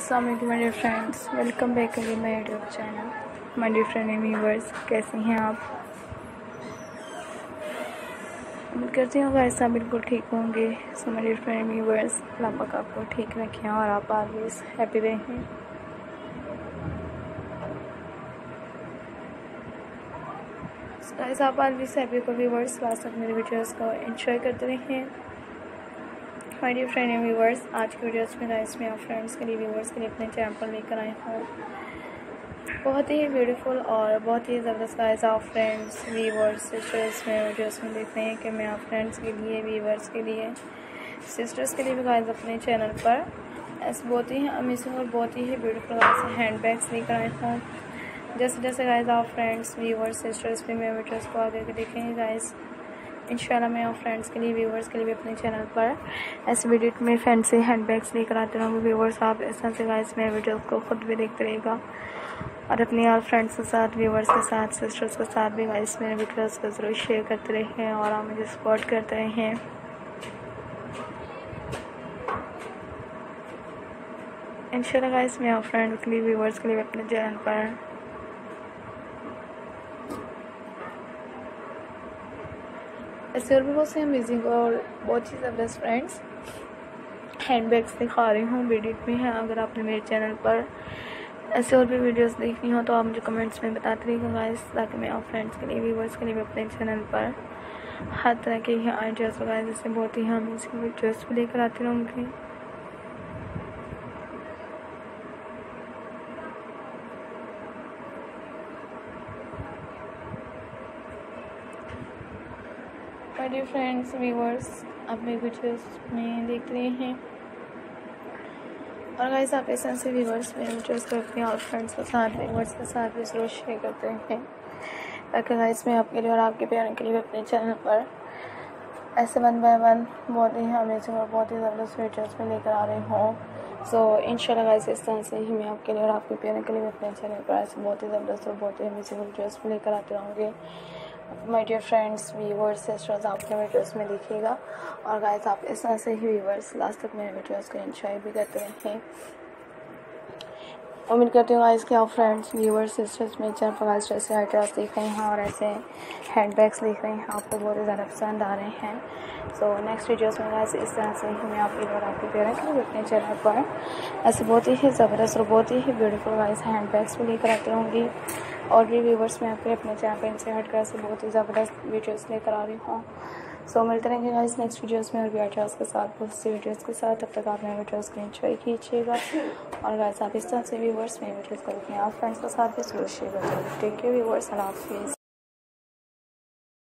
अस्सलाम वालेकुम dear friends welcome back again my YouTube channel my dear friend and viewers कैसे हैं आप? उम्मीद करती हूँ गाइस आप बिल्कुल ठीक होंगे। So my dear friend viewers अल्लाह पाक आपको ठीक रखें और आप ऑलवेज हैप्पी रहें। गाइस आप ऑलवेज हैप्पी को व्यूवर्स लास्ट तक मेरे वीडियोस को एंजॉय करते रहें। My dear friend and viewers आज की वीडियोस में गाइस मैं आप फ्रेंड्स के लिए व्यूवर्स के लिए अपने पर लेकर आई हूँ। बहुत ही ब्यूटीफुल और बहुत ही ज़बरदस्त गाइस आप फ्रेंड्स व्यूवर्स सिस्टर्स में वीडियोस में देखते हैं कि मैं आप फ्रेंड्स के लिए व्यूवर्स के लिए सिस्टर्स के लिए भी गाइस अपने चैनल पर ऐसे बहुत ही अमेजिंग और बहुत ही ब्यूटीफुल हैंड बैग्स लेकर आए हूँ। जैसे जैसे गाइस आप फ्रेंड्स व्यूवर्स सिस्टर्स भी मैं वीडियोस को आगे देखेंगे गाइस इंशाल्लाह मैं और फ्रेंड्स के लिए व्यूवर्स के लिए भी अपने चैनल पर ऐसे वीडियो में फैंसी हैंड बैग्स लेकर आते रहूँगी। व्यूवर्स आप इस तरह से गाइस मैं वीडियो को खुद भी देखते रहेगा। और अपने और फ्रेंड्स के साथ व्यूवर्स के साथ सिस्टर्स के साथ भी गाइस मेरे वीडियोस को ज़रूर शेयर करते रहे और आप मुझे सपोर्ट करते रहें। इंशाल्लाह गाइस मैं और फ्रेंड्स के लिए व्यूवर्स के लिए अपने चैनल पर ऐसे और भी बहुत से अमेजिंग और बहुत ही ज़बरदस्त फ्रेंड्स हैंड बैग्स दिखा रही हूँ वीडियो में है। अगर आपने मेरे चैनल पर ऐसे और भी वीडियोस देखनी हो तो आप मुझे कमेंट्स में बताते रहिएगा गाइस ताकि मैं आप फ्रेंड्स के लिए व्यूवर्स के लिए भी अपने चैनल पर हर तरह के आइडियाज़ वगैरह जैसे बहुत ही इसकी वीडियोज़ भी लेकर आती रहूँगी। माय डियर फ्रेंड्स व्यूवर्स आप मेरे वीडियोस में देख रहे हैं। और गाइस आप ऐसे ऐसे व्यूवर्स में वीडियोस को अपने और फ्रेंड्स के साथ व्यूवर्स के साथ भी ज़रूर शेयर करते हैं। ताकि गाइस मैं आपके लिए और आपके प्यार के लिए अपने चैनल पर ऐसे वन बाय वन बहुत ही अमेजिंग और बहुत ही ज़बरदस्त वीडियोस में लेकर आ रही हूँ। सो इन गाइस इस तरह से ही मैं आपके लिए और आपके प्यार के लिए अपने चैनल पर ऐसे बहुत ही ज़बरदस्त और बहुत ही अमेजिंग वीडियोस में लेकर आते रहूँगी। My dear friends viewers sisters आप अपने वीडियोस में देखिएगा। और गाइस आप इस तरह से ही व्यूवर्स लास्ट तक मेरे वीडियोस को एंजॉय भी करते रहें उम्मीद करती हूँ गाइस के आप फ्रेंड्स व्यूवर्स सिस्टर्स मेरे चैनल पर गाइस ऐसे आइडियाज़ देख रहे हैं और ऐसे हैंड बैग्स देख रहे हैं। आपको बहुत ही ज़्यादा पसंद आ रहे हैं। सो नेक्स्ट वीडियोस में गाइस इस तरह से ही मैं आपके और आपके पेरेंट्स को अपने चैनल पर। ऐसे बहुत ही ज़बरदस्त और बहुत ही ब्यूटीफुल गाइस हैंड बैग्स भी लेकर आती होंगी। और भी व्यूवर्स मैं आपके अपने चैनल पर इनसे हट कर से बहुत ही ज़बरदस्त वीडियोज़ लेकर आ रही हूँ। सो मिलते रहेंगे गाइस नेक्स्ट वीडियोस में और भी आइडियाज़ के साथ, बहुत सी वीडियोस के साथ। तब तक आप मेरे वीडियोस को एंजॉय कीजिएगा। और गाइस आप इस तरह से व्यूवर्स मेरे वीडियोस को अपने आप फ्रेंड्स के साथ भी ज़रूर शेयर करें टेक केयर व्यूवर्स अल्लाह हाफिज़